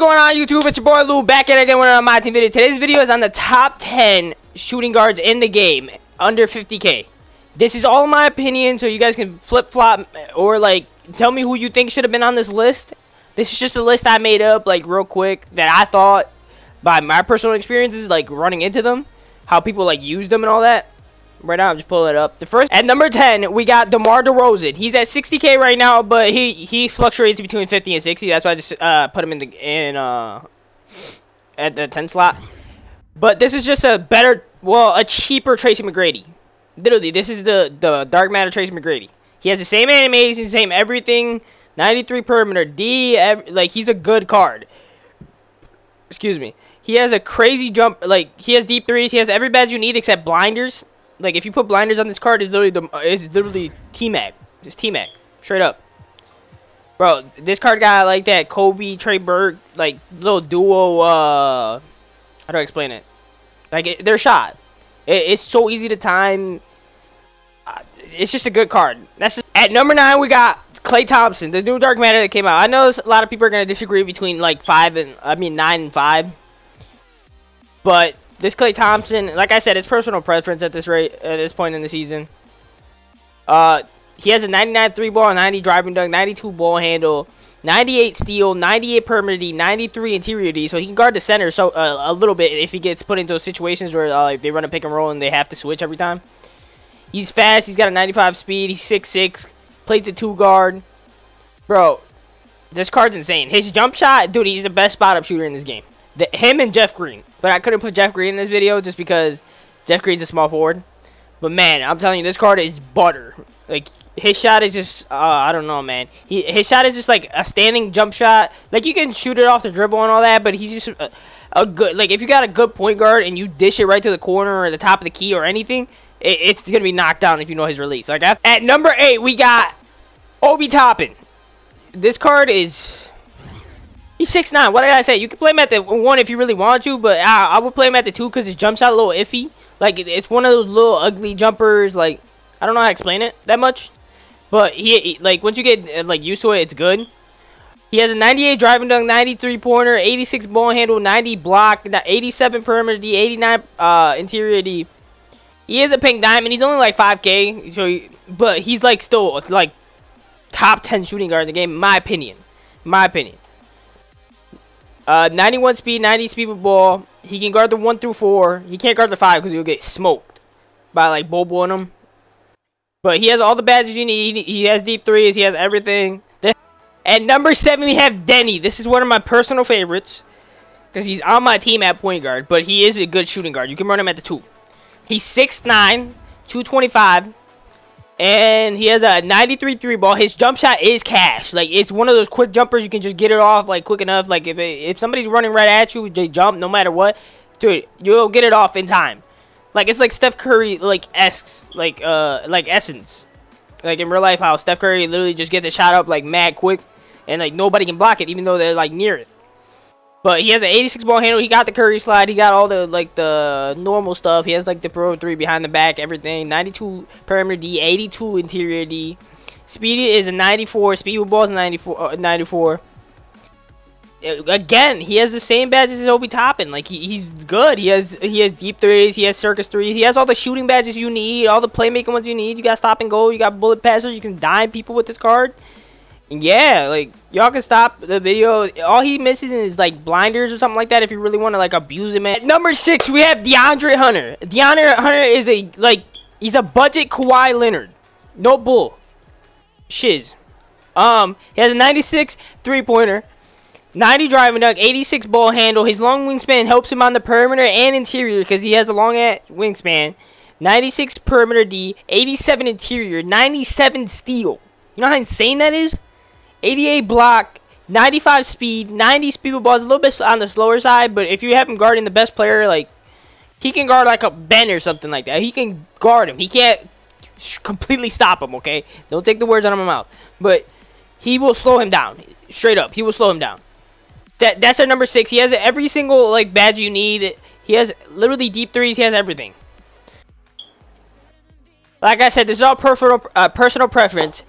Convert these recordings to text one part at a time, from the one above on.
going on YouTube? It's your boy Lou back at it again with another my team video. Today's video is on the top 10 shooting guards in the game under 50k. This is all my opinion, so you guys can flip flop or like tell me who you think should have been on this list. This is just a list I made up like real quick that I thought by my personal experiences like running into them, how people like use them and all that. Right now, I'm just pulling it up. The first at number 10, we got DeMar DeRozan. He's at 60k right now, but he he fluctuates between 50 and 60. That's why I just uh, put him in the in uh at the 10 slot. But this is just a better, well, a cheaper Tracy McGrady. Literally, this is the the Dark Matter Tracy McGrady. He has the same animation, same everything. 93 perimeter D. like he's a good card. Excuse me. He has a crazy jump. Like he has deep threes. He has every badge you need except blinders. Like if you put blinders on this card, it's literally the it's literally T Mac, just T Mac, straight up. Bro, this card got like that Kobe Trey Burke like little duo. uh How do I explain it? Like it, they're shot. It, it's so easy to time. Uh, it's just a good card. That's just, at number nine. We got Klay Thompson, the new Dark Matter that came out. I know a lot of people are gonna disagree between like five and I mean nine and five, but this Klay Thompson, like I said, it's personal preference at this rate at this point in the season. Uh, he has a 99 three ball, 90 driving dunk, 92 ball handle, 98 steal, 98 perimeter D, 93 interior D. So he can guard the center so uh, a little bit if he gets put into situations where uh, like they run a pick and roll and they have to switch every time. He's fast. He's got a 95 speed. He's 6'6". Plays the two guard. Bro, this card's insane. His jump shot, dude, he's the best spot up shooter in this game. The, him and Jeff Green. But I couldn't put Jeff Green in this video just because Jeff Green's a small forward. But man, I'm telling you, this card is butter. Like his shot is just, uh, I don't know, man. He, his shot is just like a standing jump shot. Like you can shoot it off the dribble and all that, but he's just a, a good. Like if you got a good point guard and you dish it right to the corner or the top of the key or anything, it, it's gonna be knocked down if you know his release. Like at number eight, we got Obi Toppin. This card is He's six nine. What did I say? You can play him at the one if you really want to, but I, I would play him at the two because his jump shot a little iffy. Like it's one of those little ugly jumpers. Like I don't know how to explain it that much, but he, he like once you get uh, like used to it, it's good. He has a 98 driving dunk, 93 pointer, 86 ball handle, 90 block, 87 perimeter D, 89 uh, interior D. He is a pink diamond. He's only like 5K, so he, but he's like still like top 10 shooting guard in the game, in my opinion. my opinion. Uh, 91 speed, 90 speed with ball. He can guard the 1 through 4. He can't guard the 5 because he'll get smoked by, like, Bobo on him. But he has all the badges you need. He has deep threes. He has everything. At number 7, we have Deni. This is one of my personal favorites. Because he's on my team at point guard. But he is a good shooting guard. You can run him at the 2. He's 6'9", 225. And he has a 93 three ball. His jump shot is cash. Like it's one of those quick jumpers you can just get it off like quick enough. Like if it, if somebody's running right at you, they jump no matter what, dude, you'll get it off in time. Like it's like Steph Curry like esque like uh like essence. Like in real life how Steph Curry literally just get the shot up like mad quick and like nobody can block it even though they're like near it. But he has an 86 ball handle. He got the Curry slide. He got all the like the normal stuff. He has like the Pro 3 behind the back, everything. 92 perimeter D, 82 interior D. Speed is a 94. Speed with balls 94. Uh, 94. Uh, again, he has the same badges as Obi Toppin. Like he, he's good. He has he has deep threes. He has circus threes. He has all the shooting badges you need. All the playmaking ones you need. You got stop and go. You got bullet passers. You can dime people with this card yeah, like y'all can stop the video. All he misses is like blinders or something like that. If you really want to like abuse him. At number six, we have DeAndre Hunter. DeAndre Hunter is a like he's a budget Kawhi Leonard. No bull. Shiz. Um, he has a 96 three pointer, 90 driving dunk, 86 ball handle. His long wingspan helps him on the perimeter and interior because he has a long wingspan. 96 perimeter D, 87 interior, 97 steal. You know how insane that is? 88 block, 95 speed, 90 speed with balls, a little bit on the slower side, but if you have him guarding the best player, like, he can guard like a Ben or something like that. He can guard him. He can't completely stop him, okay? Don't take the words out of my mouth. But he will slow him down. Straight up. He will slow him down. That That's our number six. He has every single, like, badge you need. He has literally deep threes. He has everything. Like I said, this is all personal, uh, personal preference.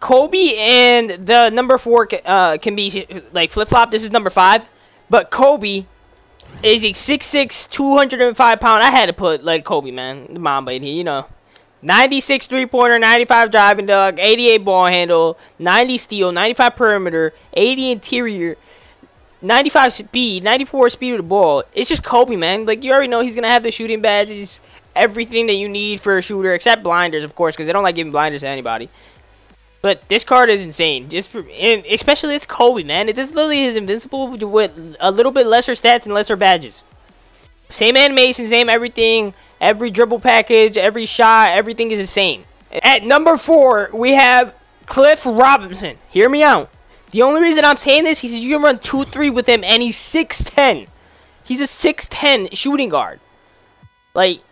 Kobe and the number four uh, can be like flip flop. This is number five. But Kobe is a 6'6", 205 pound. I had to put like Kobe, man, the Mamba in here, you know. 96 three-pointer, 95 driving dunk, 88 ball handle, 90 steal, 95 perimeter, 80 interior, 95 speed, 94 speed of the ball. It's just Kobe, man. Like, you already know he's going to have the shooting badges, everything that you need for a shooter, except blinders, of course, because they don't like giving blinders to anybody. But this card is insane. Just for, and especially it's Kobe, man. It this literally is invincible with a little bit lesser stats and lesser badges. Same animation, same everything. Every dribble package, every shot, everything is the same. At number four, we have Cliff Robinson. Hear me out. The only reason I'm saying this, he says you can run 2-3 with him, and he's 6'10". He's a 6'10 shooting guard. Like,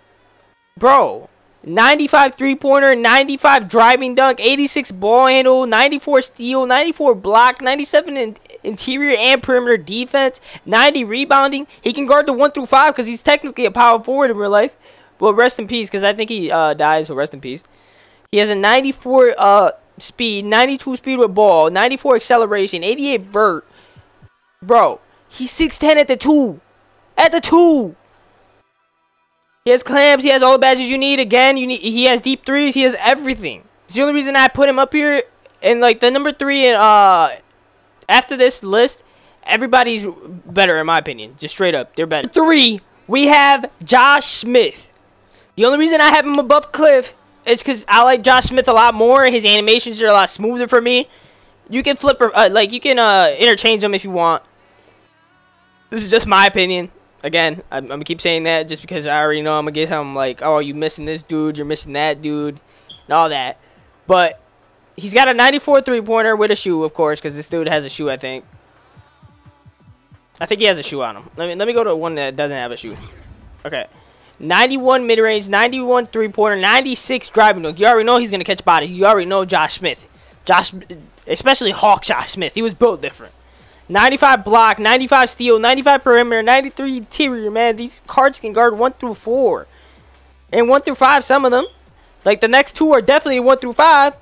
bro, 95 three-pointer, 95 driving dunk, 86 ball handle, 94 steal, 94 block, 97 in interior and perimeter defense, 90 rebounding. He can guard the 1 through 5 because he's technically a power forward in real life. Well, rest in peace because I think he uh, dies, so rest in peace. He has a 94 uh, speed, 92 speed with ball, 94 acceleration, 88 vert. Bro, he's 6'10 at the 2. At the 2. He has clamps. He has all the badges you need. Again, you need. He has deep threes. He has everything. It's the only reason I put him up here. And like the number three, and uh, after this list, everybody's better in my opinion. Just straight up, they're better. Three, we have Josh Smith. The only reason I have him above Cliff is because I like Josh Smith a lot more. His animations are a lot smoother for me. You can flip, uh, like you can uh, interchange them if you want. This is just my opinion again, I'm, I'm, gonna keep saying that just because I already know I'm gonna get some like, oh, you missing this dude, you're missing that dude, and all that. But he's got a 94 three pointer with a shoe, of course, because this dude has a shoe, I think. I think he has a shoe on him. Let me let me go to one that doesn't have a shoe. Okay. 91 mid range, 91 three pointer, 96 driving dunk. You already know he's gonna catch bodies. You already know Josh Smith. Josh, especially Hawk Josh Smith. He was built different. 95 block, 95 steal, 95 perimeter, 93 interior, man. These cards can guard 1 through 4. And 1 through 5, some of them. Like the next two are definitely 1 through 5.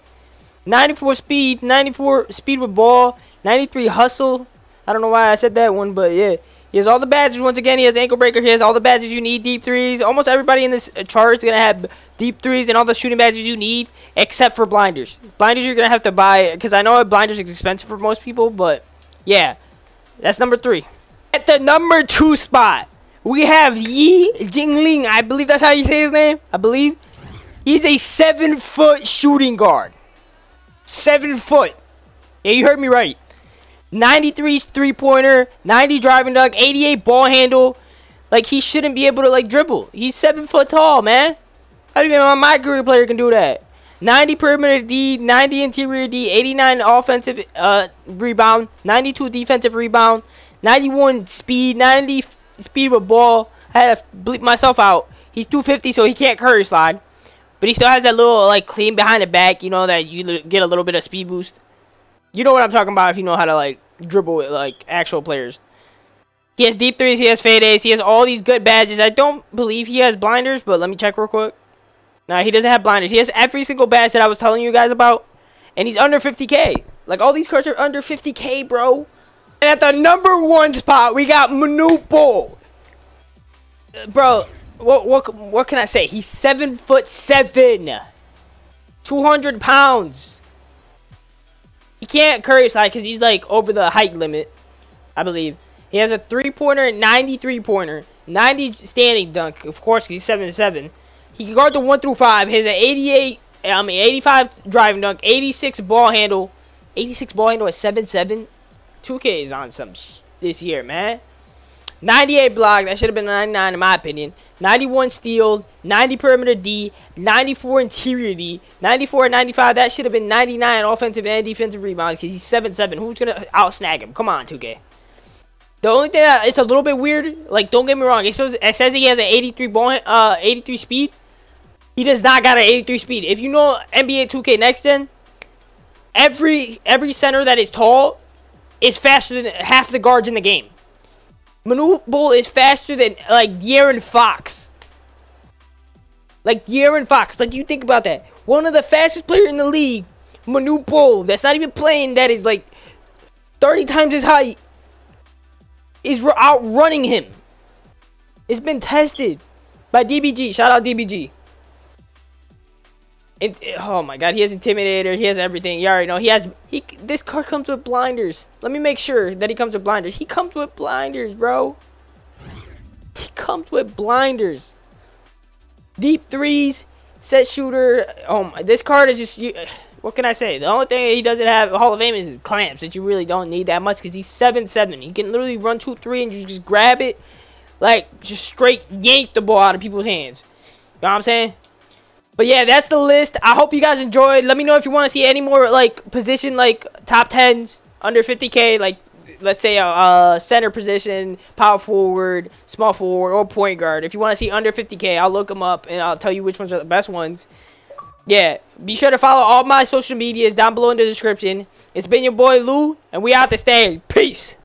94 speed, 94 speed with ball, 93 hustle. I don't know why I said that one, but yeah. He has all the badges. Once again, he has ankle breaker. He has all the badges you need. Deep threes. Almost everybody in this uh, chart is going to have deep threes and all the shooting badges you need, except for blinders. Blinders you're going to have to buy, because I know blinders is expensive for most people, but yeah, that's number three. At the number two spot, we have Yi Jianlian. I believe that's how you say his name. I believe. He's a seven foot shooting guard. Seven foot. Yeah, you heard me right. 93 three pointer, 90 driving dunk, 88 ball handle. Like he shouldn't be able to like dribble. He's seven foot tall, man. How do you think my career player can do that? 90 perimeter D, 90 interior D, 89 offensive uh, rebound, 92 defensive rebound, 91 speed, 90 speed with ball. I had to bleep myself out. He's 250, so he can't curry slide. But he still has that little, like, clean behind the back, you know, that you get a little bit of speed boost. You know what I'm talking about if you know how to, like, dribble with, like, actual players. He has deep threes, he has fade A's, he has all these good badges. I don't believe he has blinders, but let me check real quick. Nah, he doesn't have blinders. He has every single badge that I was telling you guys about. And he's under 50k. Like, all these cards are under 50k, bro. And at the number one spot, we got Manute Uh, bro, what, what, what can I say? He's 7 foot 7. 200 pounds. He can't curry slide because he's, like, over the height limit. I believe. He has a three-pointer, 93 pointer, 90 standing dunk. Of course, he's 7 7. He can guard the 1 through 5. He has an 88, I mean, 85 driving dunk, 86 ball handle. 86 ball handle at 7-7. 2K is on some sh this year, man. 98 block. That should have been 99 in my opinion. 91 steal. 90 perimeter D. 94 interior D. 94 and 95. That should have been 99 offensive and defensive rebound because he's 7-7. Who's going to out snag him? Come on, 2K. The only thing that it's a little bit weird, like don't get me wrong, it says, it says he has an 83 ball, uh, 83 speed. He does not got an 83 speed. If you know NBA 2K Next Gen, every every center that is tall is faster than half the guards in the game. Manute Bol is faster than like De'Aaron Fox. Like De'Aaron Fox. Like you think about that. One of the fastest player in the league, Manute Bol, that's not even playing, that is like 30 times his height, is outrunning him. It's been tested by DBG. Shout out DBG. It, it, oh my god, he has Intimidator. He has everything. You already know. He has. He. This card comes with blinders. Let me make sure that he comes with blinders. He comes with blinders, bro. He comes with blinders. Deep threes, set shooter. Oh my, this card is just. You, what can I say? The only thing he doesn't have Hall of Fame is his clamps that you really don't need that much because he's seven seven. He can literally run two three and you just grab it, like just straight yank the ball out of people's hands. You know what I'm saying? But yeah, that's the list. I hope you guys enjoyed. Let me know if you want to see any more like position like top tens under 50k, like let's say a, a, center position, power forward, small forward, or point guard. If you want to see under 50k, I'll look them up and I'll tell you which ones are the best ones. Yeah, be sure to follow all my social medias down below in the description. It's been your boy Lou, and we out to stay. Peace.